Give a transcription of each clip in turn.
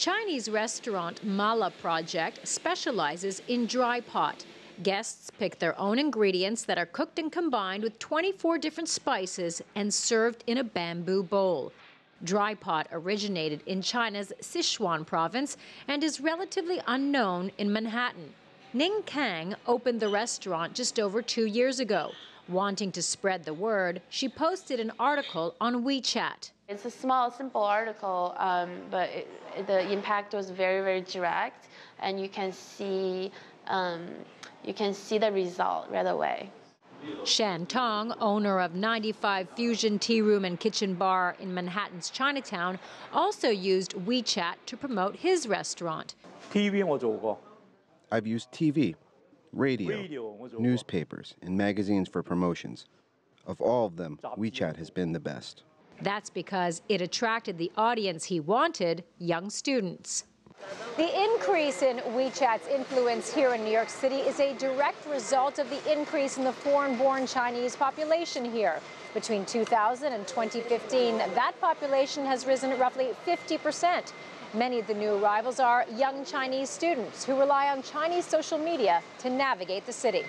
Chinese restaurant Mala Project specializes in dry pot. Guests pick their own ingredients that are cooked and combined with 24 different spices and served in a bamboo bowl. Dry pot originated in China's Sichuan province and is relatively unknown in Manhattan. Ning Kang opened the restaurant just over two years ago. Wanting to spread the word, she posted an article on WeChat. It's a small, simple article, um, but it, the impact was very, very direct, and you can see um, you can see the result right away. Shan Tong, owner of 95 Fusion Tea Room and Kitchen Bar in Manhattan's Chinatown, also used WeChat to promote his restaurant. I've used TV, radio, newspapers, and magazines for promotions. Of all of them, WeChat has been the best. That's because it attracted the audience he wanted young students. The increase in WeChat's influence here in New York City is a direct result of the increase in the foreign born Chinese population here. Between 2000 and 2015, that population has risen roughly 50 percent. Many of the new arrivals are young Chinese students who rely on Chinese social media to navigate the city.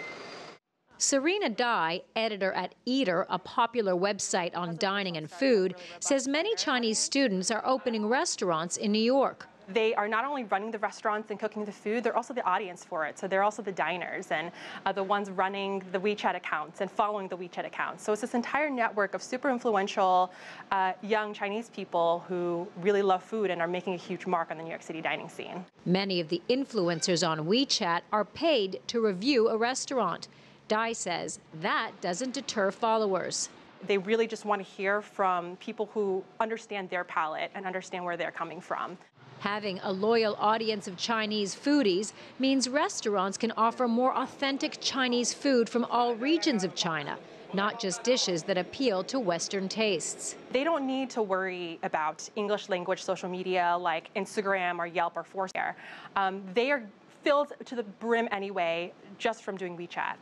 Serena Dai, editor at Eater, a popular website on dining and food, says many Chinese students are opening restaurants in New York they are not only running the restaurants and cooking the food, they're also the audience for it. So they're also the diners and uh, the ones running the WeChat accounts and following the WeChat accounts. So it's this entire network of super influential uh, young Chinese people who really love food and are making a huge mark on the New York City dining scene. Many of the influencers on WeChat are paid to review a restaurant. Dai says that doesn't deter followers. They really just want to hear from people who understand their palate and understand where they're coming from. Having a loyal audience of Chinese foodies means restaurants can offer more authentic Chinese food from all regions of China not just dishes that appeal to Western tastes. They don't need to worry about English language social media like Instagram or Yelp or Foursquare. Um, they are filled to the brim anyway just from doing WeChat.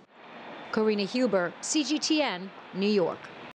Karina Huber, CGTN, New York.